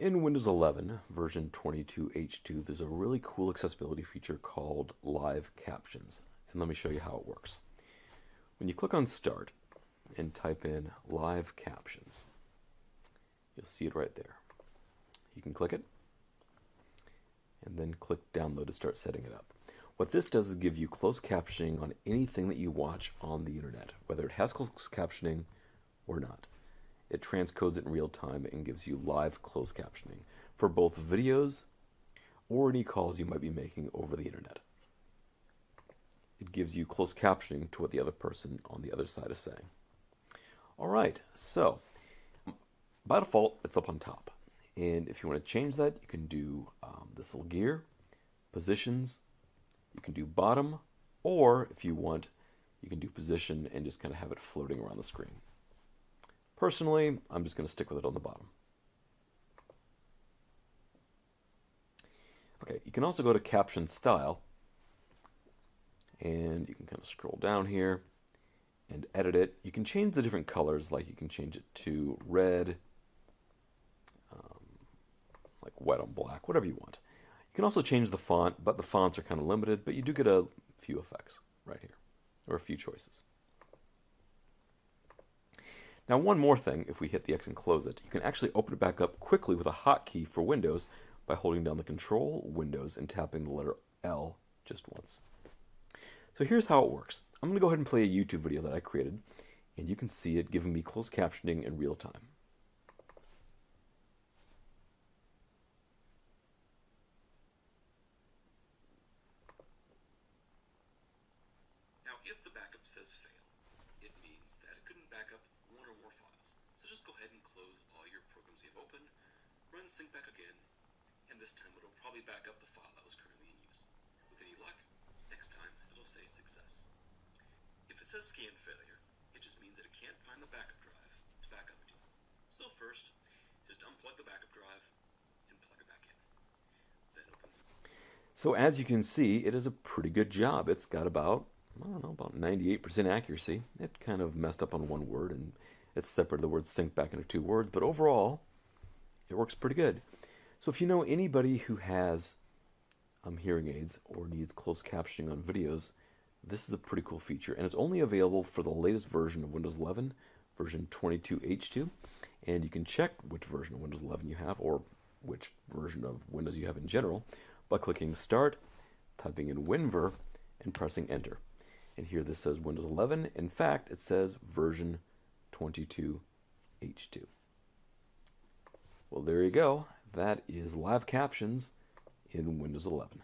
In Windows 11 version 22H2, there's a really cool accessibility feature called Live Captions. And let me show you how it works. When you click on Start and type in Live Captions, you'll see it right there. You can click it and then click Download to start setting it up. What this does is give you closed captioning on anything that you watch on the internet, whether it has closed captioning or not. It transcodes it in real time and gives you live closed captioning for both videos or any calls you might be making over the internet. It gives you closed captioning to what the other person on the other side is saying. All right, so by default, it's up on top. And if you want to change that, you can do um, this little gear, positions, you can do bottom, or if you want, you can do position and just kind of have it floating around the screen. Personally, I'm just going to stick with it on the bottom. Okay, you can also go to caption style and you can kind of scroll down here and edit it. You can change the different colors, like you can change it to red, um, like white on black, whatever you want. You can also change the font, but the fonts are kind of limited, but you do get a few effects right here, or a few choices. Now one more thing, if we hit the X and close it, you can actually open it back up quickly with a hotkey for Windows by holding down the Control, Windows, and tapping the letter L just once. So here's how it works. I'm going to go ahead and play a YouTube video that I created, and you can see it giving me closed captioning in real time. Now, if the backup says fail, it means that it couldn't back up one or more files. So just go ahead and close all your opened, run syncback again, and this time it'll probably back up the file that was currently in use. With any luck, next time it'll say success. If it says scan failure, it just means that it can't find the backup drive to back up to. So first, just unplug the backup drive and plug it back in. Open. So as you can see, it is a pretty good job. It's got about I don't know, about 98% accuracy. It kind of messed up on one word and it separated the word sync back into two words, but overall, it works pretty good. So if you know anybody who has um, hearing aids or needs closed captioning on videos, this is a pretty cool feature. And it's only available for the latest version of Windows 11, version 22H2. And you can check which version of Windows 11 you have or which version of Windows you have in general by clicking Start, typing in WinVer, and pressing Enter. And here this says Windows 11. In fact, it says version 22H2. Well, there you go. That is live captions in Windows 11.